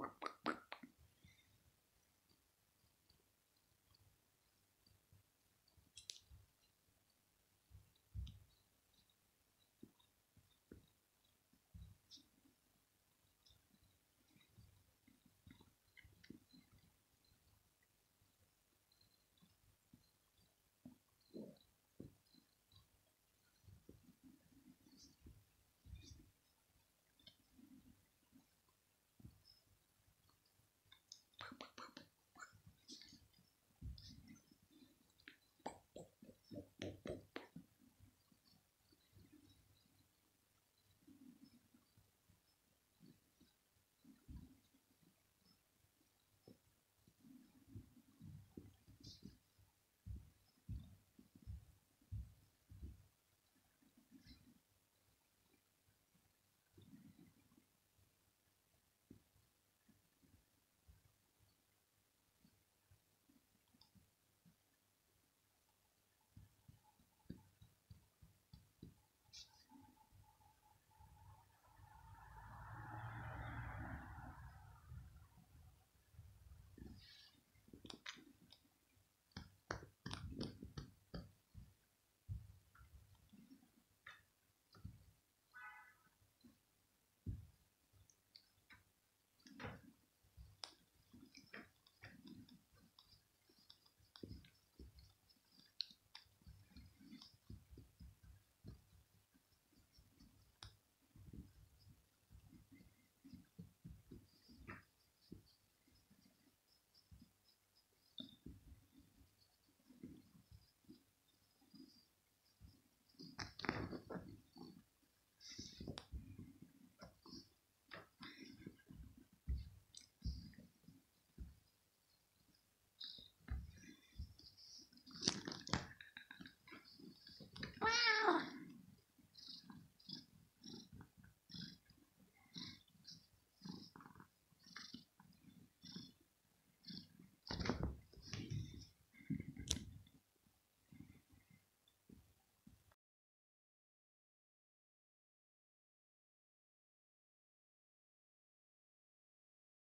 Whoop, whoop.